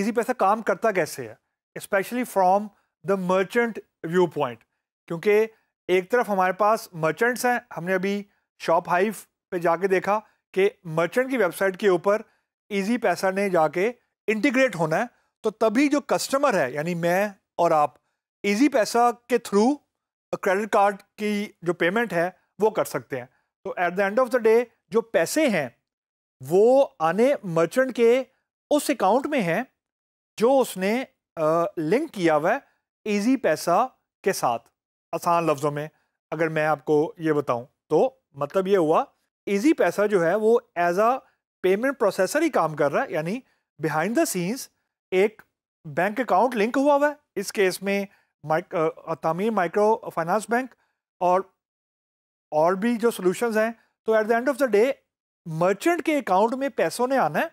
Easy पैसा काम करता कैसे है? Specially from the merchant view point क्योंकि एक तरफ़ हमारे पास मर्चेंट्स हैं, हमने अभी शॉप हाइव पे जाके देखा कि मर्चेंट की वेबसाइट के ऊपर इजी पैसा ने जाके इंटीग्रेट होना है तो तभी जो कस्टमर है, यानी मैं और आप इजी पैसा के थ्रू क्रेडिट कार्ड की जो पेमेंट है, वो कर सकते हैं। तो at the end of the day जो पैसे हैं, वो आने मर्चेंट के उस अकाउंट में हैं जो उसने लिंक किया हुआ है ईजी पैसा के साथ, आसान लफ्ज़ों में, अगर मैं आपको ये बताऊँ तो मतलब ये हुआ इजी पैसा जो है, वो एज अ पेमेंट प्रोसेसर ही काम कर रहा है, यानी बिहाइंड द सीन्स एक बैंक अकाउंट लिंक हुआ हुआ है, इस केस में माइक माइक्रो फाइनेंस बैंक और और भी जो सॉल्यूशंस हैं तो at the end of the day merchant के अकाउंट में पैसों ने आना है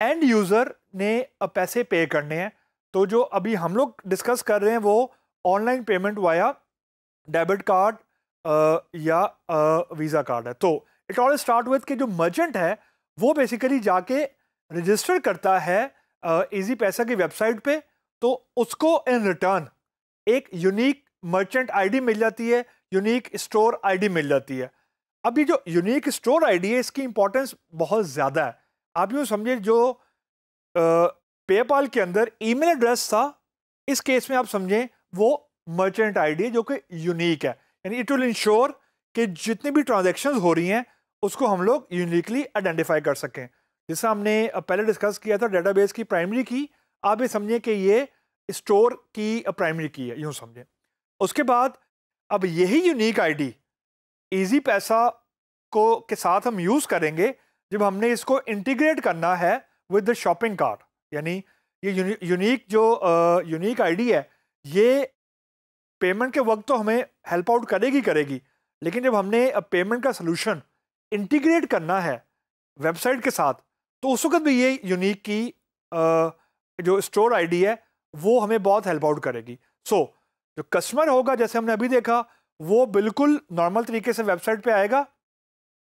एंड यूज़र ने पैसे पे करने हैं। तो जो अभी हम लोग डिस्कस कर रहे हैं वो online payment via debit card या वीज़ा कार्ड है। तो इट ऑल स्टार्ट विथ कि जो मर्चेंट है, वो बेसिकली जाके रजिस्टर करता है इजी पैसा की वेबसाइट पे तो उसको इन रिटर्न एक यूनिक मर्चेंट आईडी मिल जाती है यूनिक स्टोर आईडी मिल जाती है। अभी जो यूनिक स्टोर आईडी है, इसकी इंपॉर्टेंस बहुत ज़्यादा है। आप यूँ समझिए जो पेपाल के अंदर ईमेल एड्रेस था, इस केस में आप समझें, वो मर्चेंट आईडी जो कि यूनिक है। यानी इट विल इंश्योर कि जितनी भी ट्रांजेक्शन हो रही हैं, उसको हम लोग यूनिकली आइडेंटिफाई कर सकें। जैसे हमने पहले डिस्कस किया था डेटाबेस की प्राइमरी की, आप ये समझें कि ये स्टोर की प्राइमरी की है, यूँ समझें। उसके बाद, अब यही यूनिक आईडी इजी पैसा को, के साथ हम यूज़ करेंगे जब हमने इसको इंटीग्रेट करना है विद द शॉपिंग कार्ड यानी ये यूनिक जो यूनिक आईडी है ये पेमेंट के वक्त तो हमें हेल्प आउट करेगी करेगी लेकिन जब हमने पेमेंट का सोल्यूशन इंटीग्रेट करना है वेबसाइट के साथ तो उस वक्त भी ये यूनिक की जो स्टोर आईडी है वो हमें बहुत हेल्प आउट करेगी। सो so, जो कस्टमर होगा जैसे हमने अभी देखा वो बिल्कुल नॉर्मल तरीके से वेबसाइट पे आएगा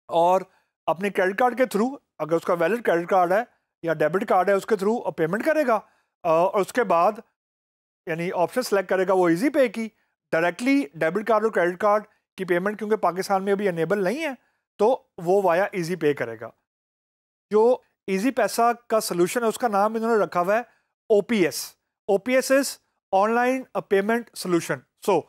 और अपने क्रेडिट कार्ड के थ्रू अगर उसका वैलिड क्रेडिट कार्ड है या डेबिट कार्ड है उसके थ्रू पेमेंट करेगा। और उसके बाद, यानी ऑप्शन सेलेक्ट करेगा वो इजी पे की। डायरेक्टली डेबिट कार्ड और क्रेडिट कार्ड की पेमेंट क्योंकि पाकिस्तान में अभी अनेबल नहीं है तो वो वाया इजी पे करेगा। जो इजी पैसा का सोल्यूशन है उसका नाम इन्होंने रखा हुआ है O P S O P S is online payment solution so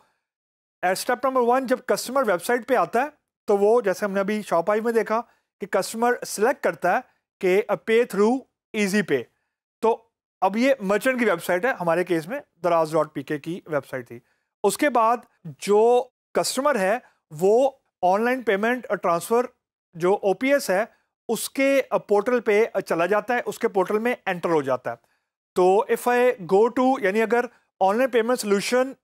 step number one जब कस्टमर वेबसाइट पे आता है तो वो जैसे हमने अभी शॉप आई में देखा कि कस्टमर सेलेक्ट करता है कि पे थ्रू इजी पे तो अब ये मर्चेंट की वेबसाइट है, हमारे केस में दराज डॉट पी के की वेबसाइट थी। उसके बाद जो कस्टमर है, वो ऑनलाइन पेमेंट ट्रांसफ़र जो ओपीएस है, उसके पोर्टल पे चला जाता है, उसके पोर्टल में एंटर हो जाता है। तो इफ़ आई गो टू यानी अगर ऑनलाइन पेमेंट सोल्यूशन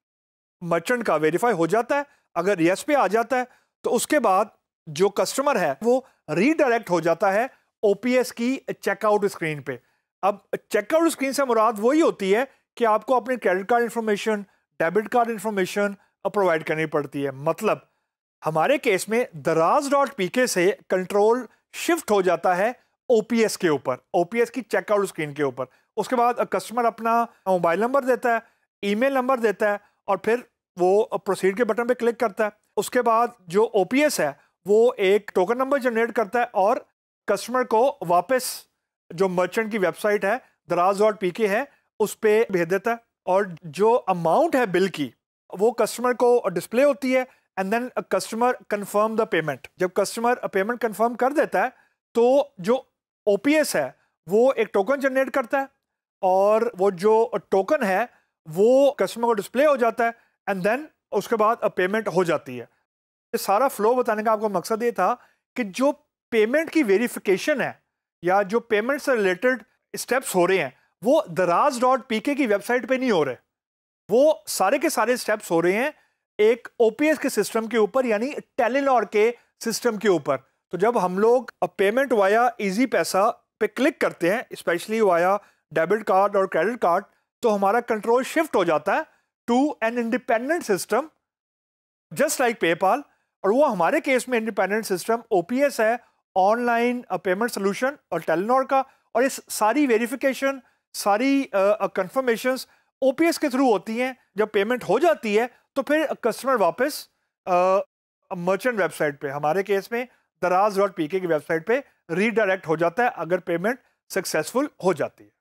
मर्चेंट का वेरीफाई हो जाता है, अगर यस पे आ जाता है तो उसके बाद जो कस्टमर है, वो रीडायरेक्ट हो जाता है ओपीएस की चेकआउट स्क्रीन पे। अब चेकआउट स्क्रीन से मुराद वही होती है कि आपको अपने credit card information debit card information provide करनी पड़ती है। मतलब हमारे केस में दराज डॉट पीके से कंट्रोल शिफ्ट हो जाता है ओपीएस के ऊपर ओपीएस की चेकआउट स्क्रीन के ऊपर। उसके बाद कस्टमर अपना मोबाइल नंबर देता है ईमेल नंबर देता है और फिर वो प्रोसीड के बटन पे क्लिक करता है। उसके बाद जो ओपीएस है वो एक टोकन नंबर जनरेट करता है और कस्टमर को वापस जो मर्चेंट की वेबसाइट है दराज डॉट पी के है, उस पर भेज देता है और जो अमाउंट है बिल की, वो कस्टमर को डिस्प्ले होती है and then customer confirm the payment जब कस्टमर पेमेंट कंफर्म कर देता है तो जो ओपीएस है, वो एक टोकन जनरेट करता है और वो जो टोकन है, वो कस्टमर को डिस्प्ले हो जाता है एंड देन उसके बाद पेमेंट हो जाती है। सारा फ्लो बताने का आपको मकसद ये था कि जो पेमेंट की वेरिफिकेशन है या जो पेमेंट से रिलेटेड स्टेप्स हो रहे हैं, वो दराज डॉट पी की वेबसाइट पे नहीं हो रहे। वो सारे के सारे स्टेप्स हो रहे हैं एक ओपीएस के सिस्टम के ऊपर, यानी टेलीलॉर के सिस्टम के ऊपर। तो जब हम लोग पेमेंट वाया इजी पैसा पे क्लिक करते हैं, स्पेशली वाया डेबिट कार्ड और क्रेडिट कार्ड तो हमारा कंट्रोल शिफ्ट हो जाता है to an independent system, just like PayPal और वो हमारे केस में इंडिपेंडेंट सिस्टम ओपीएस है ऑनलाइन पेमेंट सोल्यूशन और टेलीनॉर का और इस सारी वेरिफिकेशन सारी कंफर्मेशन uh, ओपीएस के थ्रू होती हैं। जब पेमेंट हो जाती है तो फिर कस्टमर वापस मर्चेंट वेबसाइट पे हमारे केस में दराज डॉट पी की वेबसाइट पे रीडायरेक्ट हो जाता है अगर पेमेंट सक्सेसफुल हो जाती है।